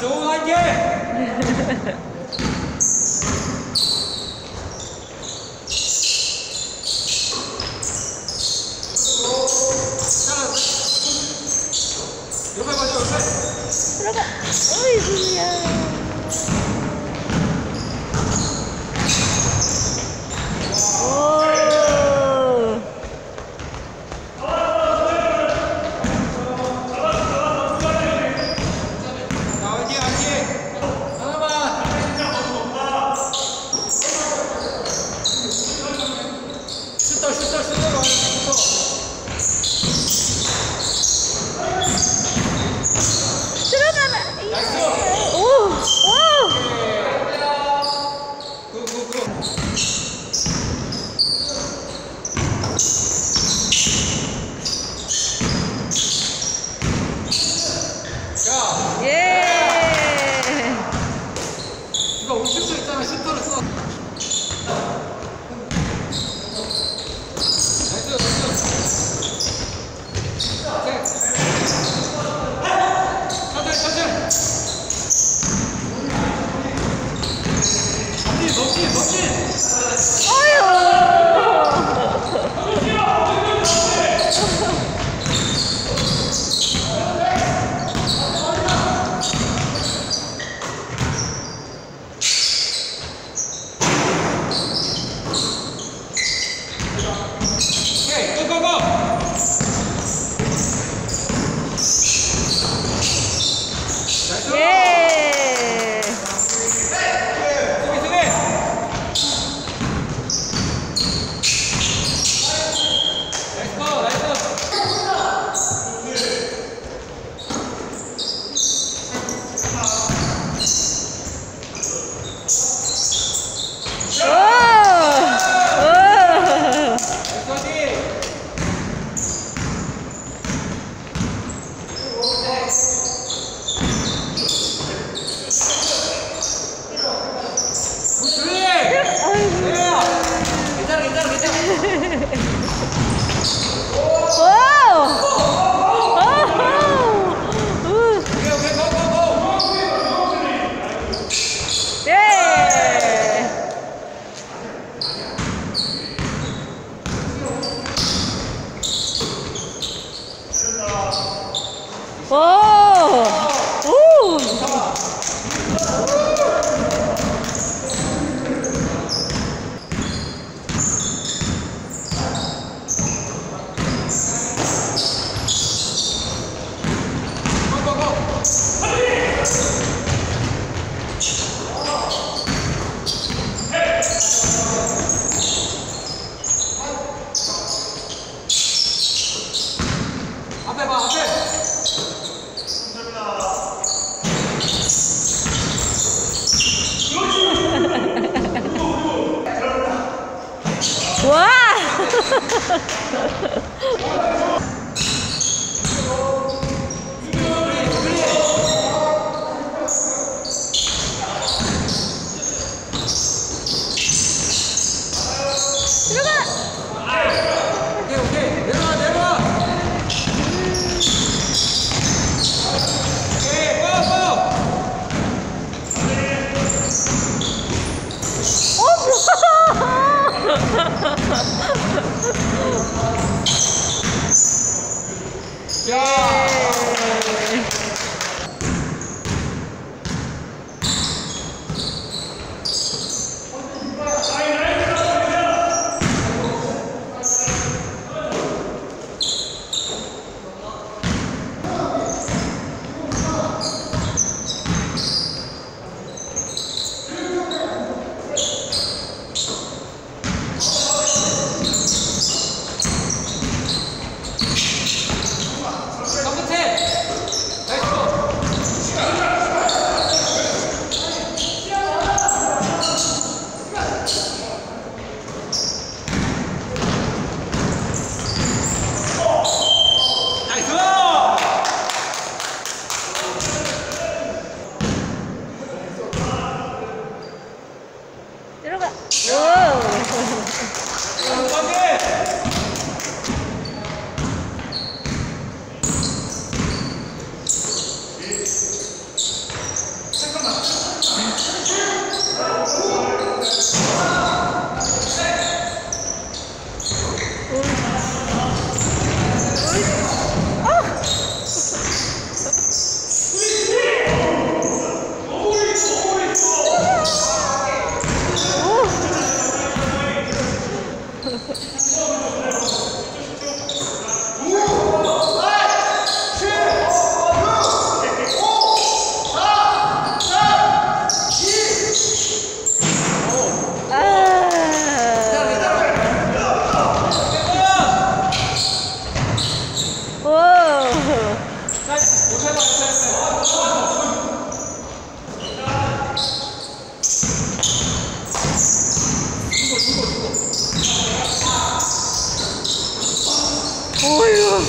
障害系 Oi, Juliana! 写真撮る Oh! Ha ha ha. 哦。どうも。哎呦！